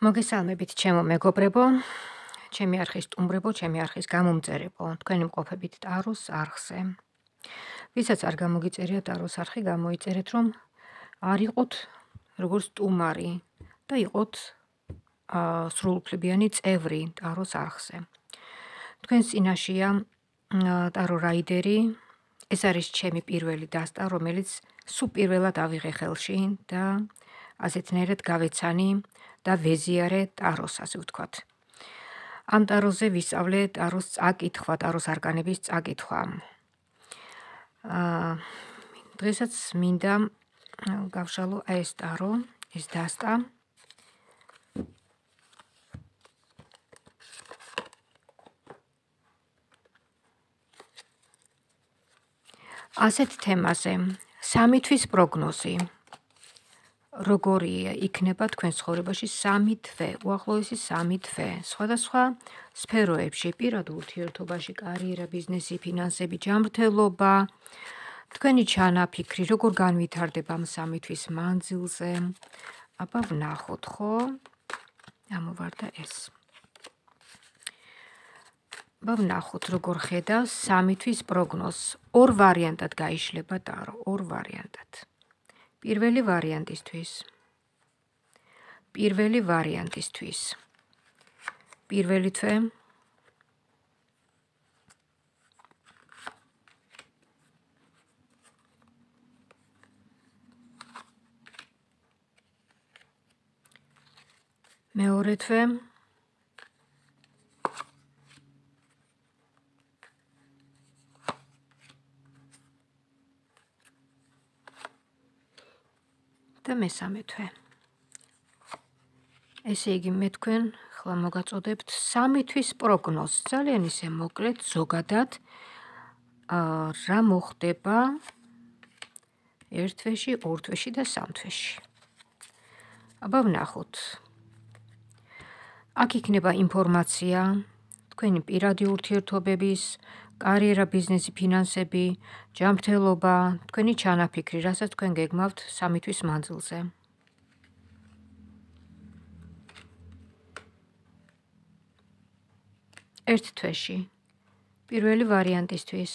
მოგესალმებით ჩემო მეგობრებო, ჩემი არხის სტუმრებო, ჩემი არხის გამომწერებო, თქვენი მყოფებით ტაროს არხზე. ვისაც არ გამოგიწერია ტაროს არხი, გამოიწერეთ, რომ არ იყოთ როგორც სტუმარი და იყოთ აა სრულუფლებიანი წევრი ტაროს არხზე. თქვენ წინაშია ტარო რაიდერი, ეს არის ჩემი პირველი დასტა, რომელიც სულ პირველად ავიღე ხელში და ასეთნაირად გავეცანი და ვეზიარე ტაროს, ასე ვთქვათ. ამ ტაროზე ვისწავლე ტაროს წაკითხვა, ტაროს არკანების წაკითხვა. აა დღესაც მინდა გავშალო ეს ტარო, ეს დასტა. ასეთ თემაზე სამი თვის პროგნოზი როგორი იქნება თქვენ ცხოვრებაში სამი თვე, უახლოესი სამი თვე, სხვადასხვა სფეროებში, პირად ურთიერთობაში, კარიერა, ბიზნესი, ფინანსები, ჯანმრთელობა, თქვენი ჩანაფიქრი, როგორ განვითარდება ამ სამი თვის მანძილზე. აბა ვნახოთ, ხო? ამოვარდა ეს. აბა ვნახოთ, როგორ ხედავს სამი თვის პროგნოზს. ორ ვარიანტად გაიშლება ტარო, ორ ვარიანტად. პირველი ვარიანტისთვის. პირველი ვარიანტისთვის. პირველი თვე. მეორე თვე. და მესამე თვე. ესე იგი მე თქვენ ხლა მოგაწოდებთ სამი თვის პროგნოზს. ძალიან ისე მოკლედ ზოგადად აა რა მოხდება ერთ თვეში, ორ თვეში და სამ თვეში. აბა ვნახოთ. აქ იქნება ინფორმაცია თქვენი პირადი ურთიერთობების, კარიერა, ბიზნესი, ფინანსები, ჯანმრთელობა, თქვენი ჩანაფიქრი, რასაც თქვენ გეგმავთ სამი თვის მანძილზე. ერთ თვეში. პირველი ვარიანტისთვის.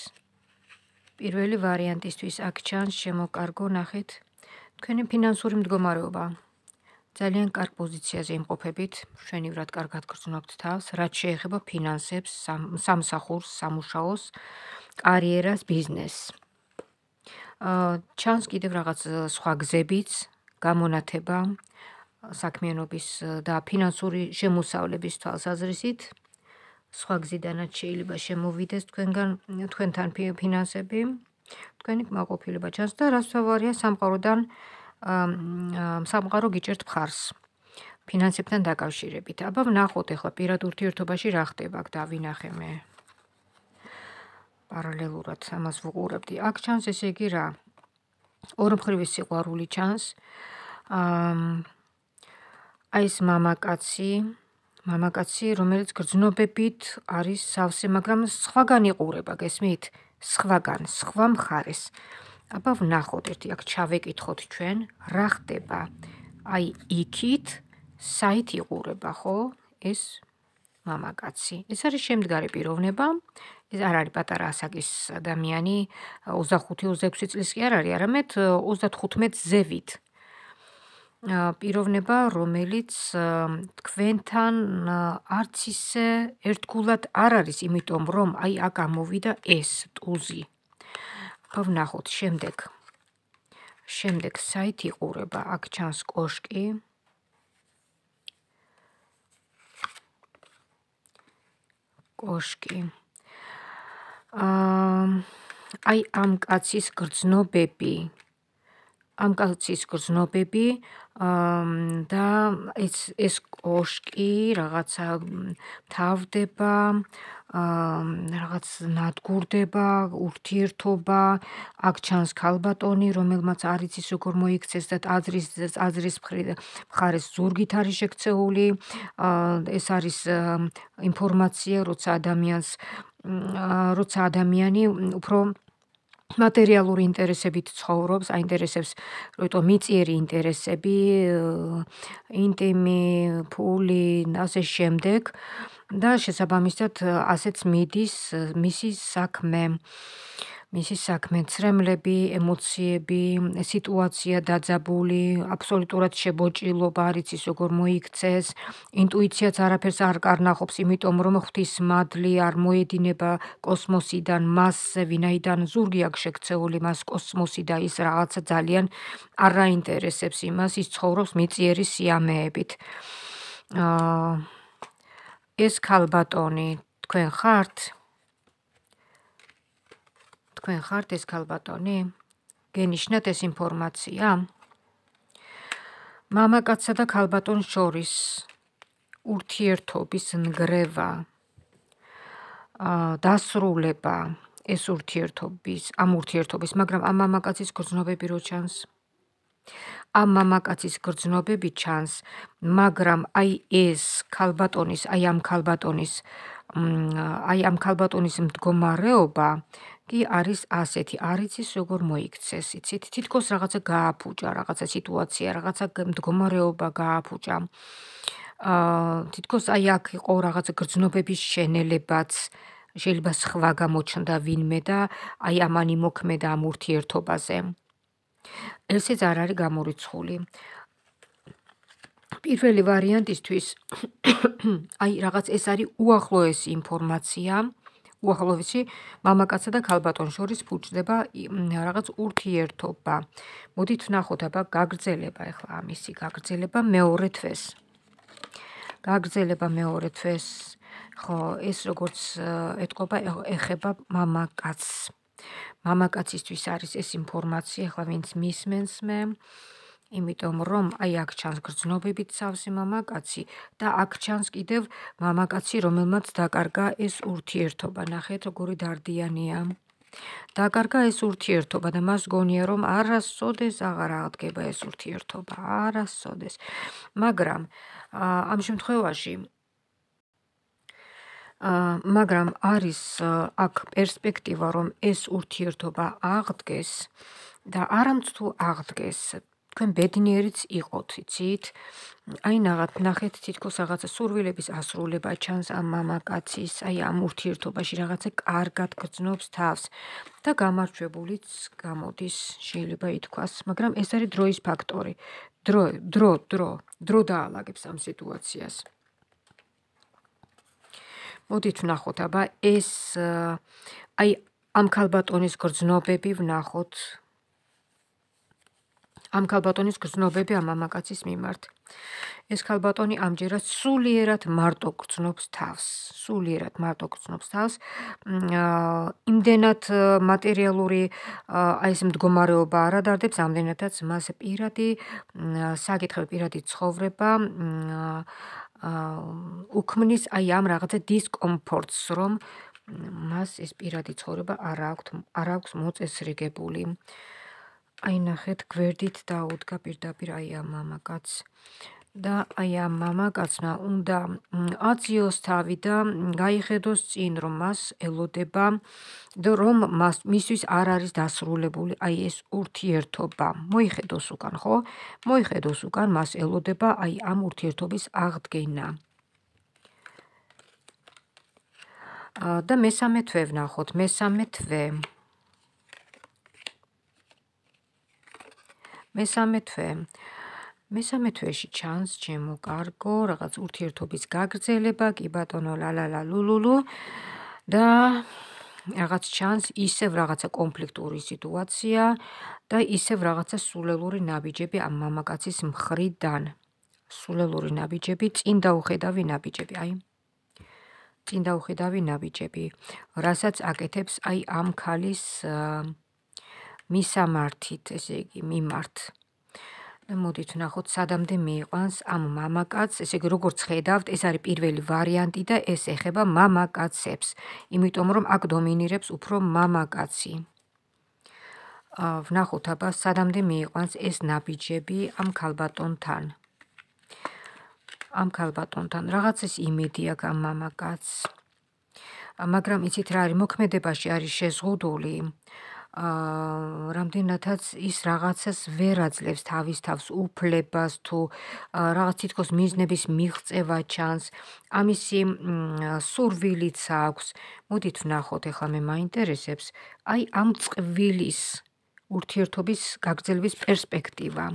პირველი ვარიანტისთვის აქ ჩანს შემოკარგო ნახეთ თქვენი ფინანსური მდგომარეობა. ძალიან კარგ პოზიციაზე იმყოფებით, შენივრად კარგად გრძნობთ თავს, რაც შეეხება ფინანსებს, სამსახურს, სამუშაოს, კარიერას, ბიზნესს. აა ჩანს კიდევ რაღაც სხვა გზებიც, გამონათება საქმიანობის და ფინანსური შემოსავლების თვალსაზრისით. სხვა გზიდანაც შეიძლება შემოვიდეს თქვენგან თქვენთან ფინანსები, თქვენი კმაყოფილება ჩანს და რაც თავარია სამყაროდან სამყარო გიჭერთ მხარს ფინანსებთან დაკავშირებით. აბა ვნახოთ ახლა პირად ურთიერთობაში რა ხდება, აქ დავინახე მე. პარალელურად ამას ვუყურებდი. აქ ჩანს ესე იგი რა. ორმხრივი სიყვარული ჩანს. აა აი ეს მამაკაცი, მამაკაცი, რომელიც გრძნობებით არის სავსე, მაგრამ სხვაგან იყურება, გესმით? სხვაგან, სხვა მხარეს. აბა ვნახოთ ერთი აქ ჩავეკითხოთ ჩვენ რა ხდება? აი იქით საით იყურება ხო? ეს მამაკაცი. ეს არის შემდგარი პიროვნება. ეს არ არის პატარა ასაკის ადამიანი. 25-26 წლის კი არ არის არამედ 35 ზევით. პიროვნება რომელიც თქვენთან არც ისე ერთგულად არ არის იმიტომ რომ აი აქ ამოვიდა ეს ტუზი ვნახოთ შემდეგ. შემდეგ საით იყურება, აქ ჩანს კოშკი. კოშკი. აა აი ამ კაცის გრძნობები. ამ კაცის გრძნობები და ეს ეს კოშკი რაღაცა თავდება რაღაც ნადგურდება, ურთიერთობა, აქ ჩანს ქალბატონი, რომელმაც არ იცის როგორ მოიქცეს და ტაძრის ტაძრის მხარეს ზურგით არის შექცეული. ეს არის ინფორმაცია, როცა ადამიანს როცა ადამიანი უფრო მატერიალური ინტერესებით ცხოვრობს, აინტერესებს, როიტო მიწიერი ინტერესები, ინტიმი, ფული, ასე შემდეგ და შესაბამისად ასეც მიდის მისი საქმე. მისი საქმე, ცრემლები, ემოციები, სიტუაცია დაძაბული, აბსოლუტურად შებოჭილობა, არ იცის როგორ მოიქცეს, ინტუიციაც არაფერს არ კარნახობს, იმიტომ რომ ღვთის მადლი არ მოედინება კოსმოსიდან, მასზე, ვინაიდან ზურგი აქვს შექცეული მას კოსმოსი და ის რაღაცა ძალიან არ აინტერესებს იმას, ის ცხოვრობს მიწიერი სიამეებით. აა ეს ქალბატონი თქვენ ხართ? თქვენ ხართ ეს ქალბატონი? გენიშნათ ეს ინფორმაცია? მამაკაცსა და ქალბატონს შორის ურთიერთობის ნგრევა აა დასრულება ეს ურთიერთობის ამ ურთიერთობის, მაგრამ ამ მამაკაცის გრძნობები რო ჩანს ამ მამაკაცის გრძნობები ჩანს, მაგრამ აი ეს ქალბატონის, აი ამ ქალბატონის აი ამ ქალბატონის მდგომარეობა კი არის ასეთი, არ იცის როგორ მოიქცეს, იცით? თითქოს რაღაცა გააფუჭა, რაღაცა სიტუაცია, რაღაცა მდგომარეობა გააფუჭა. აა თითქოს აი აქ იყო რაღაცა გრძნობების შენელებაც, შეიძლება სხვა გამოჩნდა ვინმე და აი ამანი მოქმედა ამ ურთიერთობაზე. ესეც არ არის გამორიცხული. პირველი ვარიანტისთვის აი რაღაც ეს არის უახლოესი ინფორმაცია. უახლოესი მამაკაცსა და ქალბატონს შორის ფუჭდება რაღაც ურთიერთობა. მოდით ვნახოთ აბა გაგრძელება ახლა ამისი გაგრძელება მეორე თვეს. გაგრძელება მეორე თვეს. ხო, ეს როგორც ეთყობა ეხება მამაკაცს. მამაკაცისთვის არის ეს ინფორმაცია, ახლა ვინც მისმენს მე, იმიტომ რომ აი აქ ჩანს გრძნობებით სავსე მამაკაცი და აქ ჩანს კიდევ მამაკაცი, რომელმაც დაკარგა ეს ურთიერთობა. ნახეთ, როგორი დარდიანია. დაკარგა ეს ურთიერთობა და მას გონია რომ არასოდეს აღარ აღდგება ეს ურთიერთობა, არასოდეს. მაგრამ ამ შემთხვევაში მაგრამ არის აქ პერსპექტივა რომ ეს ურთიერთობა აღდგეს და არამც თუ აღდგეს თქვენ ბედნიერიც იყოთ, იცით? აი ნაღად ნახეთ თითქოს რაღაცა სურვილების ასრულება ჩანს ამ მამაკაცის, აი ამ ურთიერთობაში რაღაცა კარგად გრძნობს თავს და გამარჯვებულიც გამოდის, შეიძლება ითქვას, მაგრამ ეს არის დროის ფაქტორი. დრო, დრო, დრო, დრო დაალაგებს ამ სიტუაციას. მოდით ვნახოთ, აბა ეს აი ამ ქალბატონის გრძნობები ვნახოთ, ამ ქალბატონის გრძნობები ამ მამაკაცის მიმართ. ეს ქალბატონი ამჯერად სულიერად მარტო გრძნობს თავს, სულიერად მარტო გრძნობს თავს. აა იმდენად მატერიალური აი ეს მდგომარეობა არ ადარდებს, ამდენადაც მას პირადი საკითხები, პირადი ცხოვრება აა უქმნის აი ამ რაღაცა დისკომფორტს, რომ მას ეს პირადი ცხოვრება არ აქვს არ აქვს მოწესრიგებული. აა აი ნახეთ გვერდით დაუდგა პირდაპირ აი ამ მამაკაც. და აი ამ მამაკაცმა უნდა აციოს თავი და გაიხედოს წინ რომ მას ელოდება და რომ მას მისთვის არ არის დასრულებული აი ეს ურთიერთობა. მოიხედოს უკან ხო? მოიხედოს უკან მას ელოდება აი ამ ურთიერთობის აღდგენა. და მესამე თვე ვნახოთ მესამე თვე მესამე თვე. მესამე თვეში ჩანს ჩემო კარგო, რაღაც ურთიერთობის გაგრძელება, კი ბატონო, ლალალა ლულულუ და რაღაც ჩანს ისევ რაღაცა კონფლიქტური სიტუაცია და ისევ რაღაცა სულელური ნაბიჯები ამ მამაკაცის მხრიდან. სულელური ნაბიჯები, წინ დაუხედავი ნაბიჯები, აი. წინ დაუხედავი ნაბიჯები, რასაც აკეთებს აი ამ ქალის მისამართით, ესე იგი, მიმართ. და მოდით ვნახოთ, სადამდე მიიყვანს ამ მამაკაცს, ესე იგი, როგორც ხედავთ, ეს არის პირველი ვარიანტი და ეს ეხება მამაკაცებს, იმიტომ რომ აქ დომინირებს უფრო მამაკაცი. აა ვნახოთ აბა, სადამდე მიიყვანს ეს ნაბიჯები ამ ქალბატონთან. ამ ქალბატონთან რაღაცის იმედი აქვს ამ მამაკაცს. მაგრამ იცით რა არის, მოქმედებაში არის შეზღუდული. რამდენადაც ის რაღაცას ვერ აძლევს თავის თავს უფლებას თუ რაღაც თითქოს მიზნების მიღწევა ჩანს. ამისი სურვილიც აქვს. მოდით ვნახოთ ახლა მე მაინტერესებს აი ამ წვილის ურთიერთობის გაგრძელების პერსპექტივა.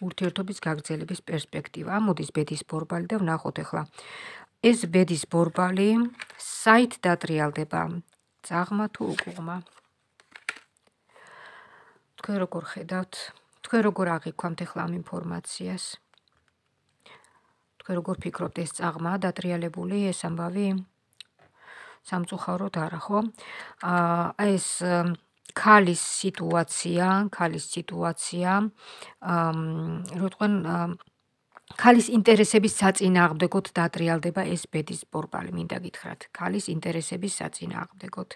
ურთიერთობის გაგრძელების პერსპექტივა. ამოდის ბედის ბორბალი და ვნახოთ ახლა. ეს ბედის ბორბალი საით დატრიალდება წაღმა თუ უკუღმა თქვენ როგორ ხედავთ? თქვენ როგორ აღიქვამთ ახლა ამ ინფორმაციას? თქვენ როგორ ფიქრობთ ეს წაღმა დატრიალებული ეს ამბავი? სამწუხაროდ არა ხო? აა ეს ქალის სიტუაცია ქალის სიტუაცია აა როიტყვენ ქალის ინტერესების საწინააღმდეგოდ დატრიალდება ეს ბედის ბორბალი მინდა გითხრათ. ქალის ინტერესების საწინააღმდეგოდ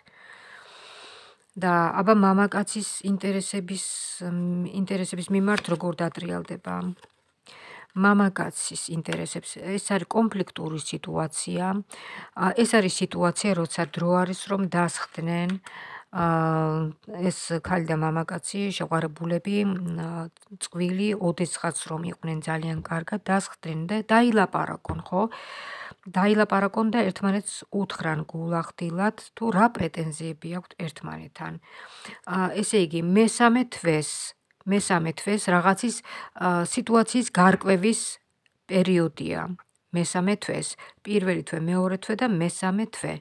და აბა მამაკაცის ინტერესების ინტერესების მიმართ როგორ დატრიალდება მამაკაცის ინტერესებს. ეს არის კონფლიქტური სიტუაცია. ეს არის სიტუაცია როცა დრო არის რომ დასხდნენ ეს ქალი და მამაკაცი შეყვარებულები წვილი ოდესღაც რომ იყვნენ ძალიან კარგად დასხდნენ და დაილაპარაკონ ხო დაილაპარაკონ და ერთმანეთს უთხრან გულახდილად თუ რა პრეტენზიები აქვთ ერთმანეთთან ესე იგი მესამე თვეს მესამე თვეს რაღაცის სიტუაციის გარკვევის პერიოდია მესამე თვეს პირველი თვე მეორე თვე და მესამე თვე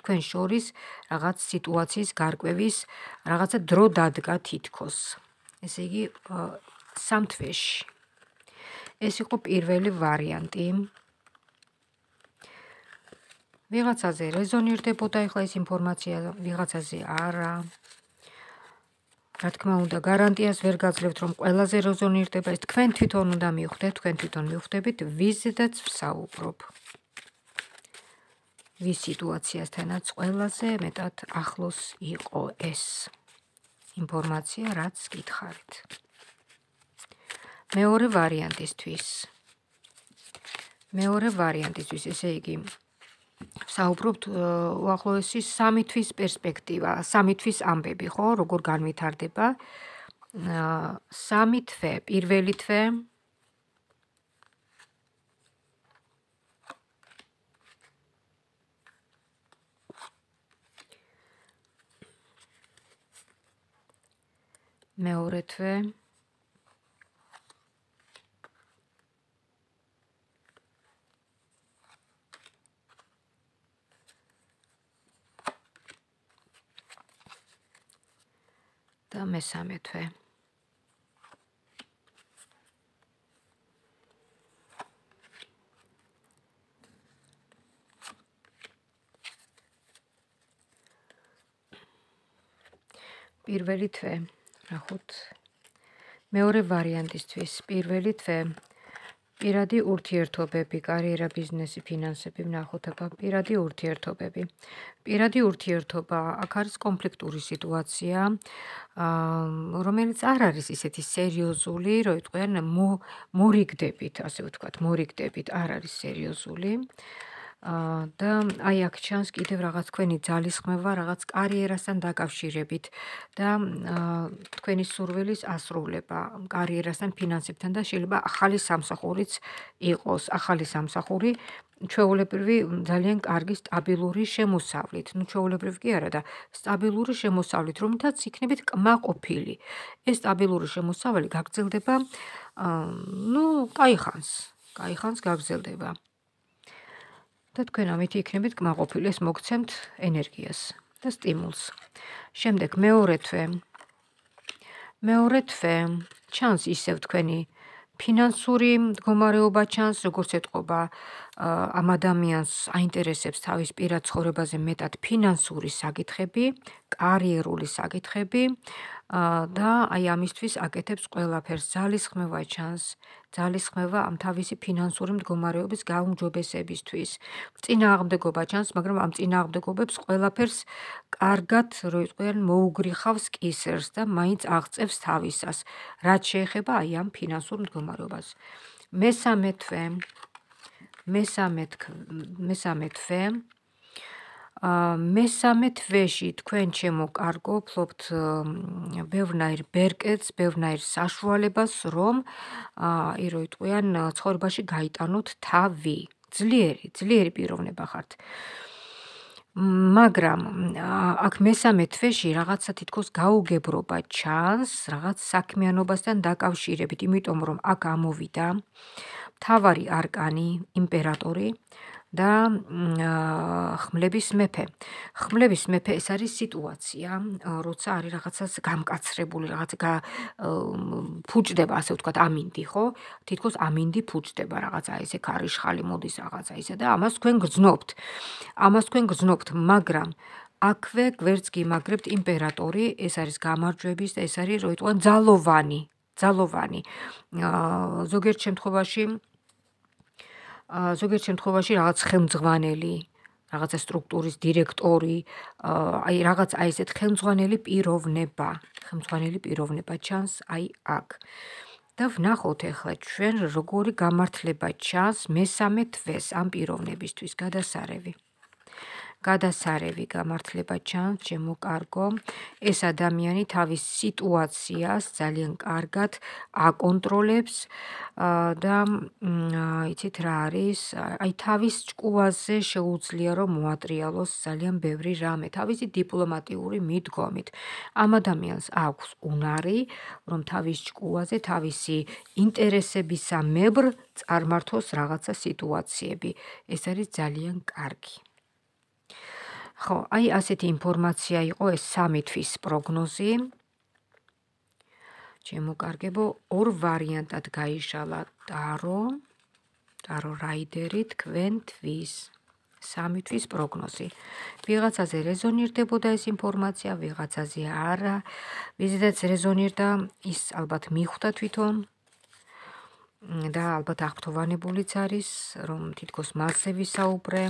თქვენ შორის რაღაც სიტუაციის გარკვევის რაღაცა დრო დადგა თითქოს. ესე იგი სამთვეში. ეს იყო პირველი ვარიანტი. ვიღაცაზე რეზონირდებოდა ახლა ეს ინფორმაცია, ვიღაცაზე არა. რა თქმა უნდა, გარანტიას ვერ გაძლევთ, რომ ყველაზე რეზონირდება ეს თქვენ თვითონ უნდა მიხვდეთ, თქვენ თვითონ მიხვდებით, ვიზედაც ვსაუბრობ. ვის სიტუაციასთანაც ყველაზე მეტად ახლოს იყო ეს ინფორმაცია, რაც გითხარით. მეორე ვარიანტისთვის. მეორე ვარიანტისთვის, ესე იგი, საუბრობთ უახლოესი სამი თვის პერსპექტივა, სამი თვის ამბები, ხო, როგორ განვითარდება? სამი თვე, პირველი თვე, მეორე თვე და მესამე თვე. პირველი თვე ნახოთ მეორე ვარიანტისთვის პირველი თვე პირადი ურთიერთობები, კარიერა, ბიზნესი, ფინანსები, ნახოთ აბა პირადი ურთიერთობები. პირადი ურთიერთობა, აქ არის კონფლიქტური სიტუაცია, რომელიც არ არის ისეთი სერიოზული, რომ იყვნენ მორიგდებით, ასე ვთქვათ, მორიგდებით, არ არის სერიოზული. და აი აქ ჩანს კიდევ რაღაც თქვენი ძალისხმევა რაღაც კარიერასთან დაკავშირებით და თქვენი სურვილის ასრულება კარიერასთან, ფინანსებთან და შეიძლება ახალი სამსახურიც იყოს, ახალი სამსახური ჩვეულებრივი ძალიან კარგი სტაბილური შემოსავლით. ნუ ჩვეულებრივი კი არა და სტაბილური შემოსავლით, რომლითაც იქნებით კმაყოფილი. ეს სტაბილური შემოსავალი გაგრძელდება ნუ кай ხანს, кай ხანს გაგრძელდება. და თქვენ ამით იქნებით კმაყოფილი, ეს მოგცემთ ენერგიას და სტიმულს. შემდეგ მეორე თვე. მეორე თვე ჩანს ისევ თქვენი ფინანსური მდგომარეობა ჩანს, როგორც ეთყობა ამ ადამიანს აინტერესებს თავის პირად ცხოვრებაზე მეტად ფინანსური საკითხები, კარიერული საკითხები, და აი ამისთვის აკეთებს ყველაფერს. ძალისხმევა ჩანს. ძალისხმევა ამ თავისი ფინანსური მდგომარეობის გაუმჯობესებისთვის. წინააღმდეგობა ჩანს მაგრამ ამ წინააღმდეგობებს ყველაფერს კარგად რო იყვიან მოუგრიხავს კისერს და მაინც აღწევს თავისას რაც შეეხება აი ამ ფინანსურ მდგომარეობას. მესამე თვე მესამე მესამე თვე მესამე თვეში თქვენ ჩემო კარგო ფლობთ ბევრნაირ ბერკეტს, ბევრნაირ საშუალებას, რომ აი რო იტყვიან ცხოვრებაში გაიტანოთ თავი. ძლიერი, ძლიერი პიროვნება ხართ. მაგრამ აქ მესამე თვეში რაღაცა თითქოს გაუგებრობა ჩანს, რაღაც საქმიანობასთან დაკავშირებით, იმიტომ რომ აქ ამოვიდა თავარი არკანი, იმპერატორი და ხმლების მეფე. ხმლების მეფე ეს არის სიტუაცია, როცა არის რაღაცას გამკაცრებული, რაღაც ფუჭდება, ასე ვთქვათ, ამინდი, ხო? თითქოს ამინდი ფუჭდება, რაღაცა ესე ქარიშხალი მოდის რაღაცა ისე და ამას თქვენ გძნობთ. ამას თქვენ გძნობთ, მაგრამ აქვე გვერდს გიმაგრებთ იმპერატორი, ეს არის გამარჯვების და ეს არის რო იტყვიან ძალოვანი, ძალოვანი. ზოგიერთ შემთხვევაში ზოგიერთ შემთხვევაში რაღაც ხელმძღვანელი, რაღაცა სტრუქტურის დირექტორი, აი რაღაც აი ესეთ ხელმძღვანელი პიროვნება, ხელმძღვანელი პიროვნება ჩანს აი აქ. და ვნახოთ ახლა ჩვენ როგორი გამართლება ჩანს მესამე თვეს ამ პიროვნებისთვის გადასარევი. გადასარევი გამართლება ჩანს, ჩემო კარგო. ეს ადამიანი თავის სიტუაციას ძალიან კარგად აკონტროლებს და იცით რა არის? აი თავის ჭკუაზე შეუძლია რომ მოატრიალოს ძალიან ბევრი რამე, თავისი დიპლომატიური მიდგომით. ამ ადამიანს აქვს უნარი, რომ თავის ჭკუაზე თავისი ინტერესებისამებრ წარმართოს რაღაცა სიტუაციები. ეს არის ძალიან კარგი. ხო, აი ასეთი ინფორმაცია იყო ეს სამი თვის პროგნოზი. ჩემო კარგებო, ორ ვარიანტად გაიშალა ტარო. ტარო რაიდერი თქვენ თვის. სამი თვის პროგნოზი. ვიღაცაზე რეზონირდებოდა ეს ინფორმაცია, ვიღაცაზე არა. ვიზედაც რეზონირდა, ის ალბათ მიხვდა თვითონ. და ალბათ აღფრთოვანებულიც არის, რომ თითქოს მასზე ვისაუბრე.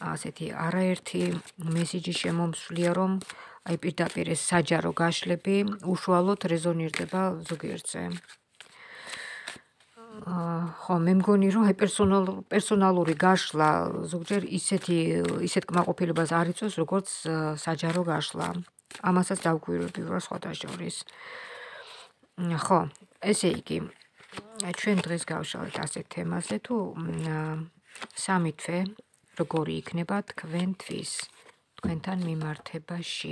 ასეთი არაერთი მესიჯი შემომსვლია რომ აი პირდაპირ ეს საჯარო გაშლები უშუალოდ რეზონირდება ზოგიერთზე. ხო, მე მგონი რომ აი პერსონალ პერსონალური გაშლა ზოგჯერ ისეთი ისეთ კმაყოფილებას არ იწვევს როგორც საჯარო გაშლა. ამასაც დავგვირვები რა სხვათა შორის. ხო, ესე იგი ჩვენ დღეს გავშალეთ ასეთ თემაზე თუ სამი თვე როგორი იქნება თქვენთვის თქვენთან მიმართებაში?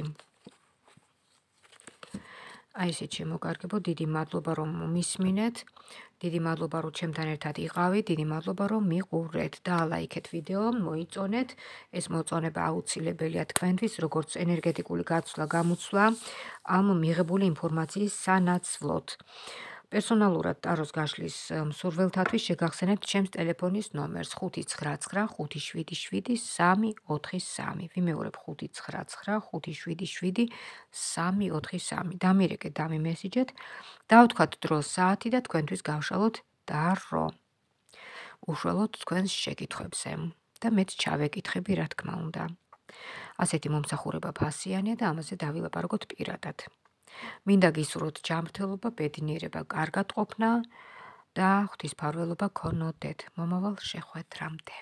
აი ესე შემოკარგებო დიდი მადლობა რომ მისმინეთ. დიდი მადლობა რომ ჩემთან ერთად იყავით. დიდი მადლობა რომ მიყურეთ და ლაიქეთ ვიდეო მოიწონეთ. ეს მოწონება აუცილებელია თქვენთვის როგორც ენერგეტიკული გაცვლა გამოცვლა ამ მიღებული ინფორმაციის სანაცვლოდ პერსონალურად ტაროს გაშლის მსურველთათვის შეგახსენებთ ჩემს ტელეფონის ნომერს 599577343. ვიმეორებ 599577343. დამირეკეთ დამი მესიჯეთ. დავთქვათ დრო საათი და თქვენთვის გავშალოთ დარო. უშუალოდ თქვენს შეკითხვებზე და მეც ჩავეკითხები რა თქმა უნდა. ასეთი მომსახურება ფასიანია და ამაზე დავილაპარაკოთ პირადად. მინდა გისურვოთ ჯანმრთელობა, ბედნიერება, კარგად ყოფნა და ღვთისმფარველობა ქონოდეთ მომავალ შეხვედრამდე.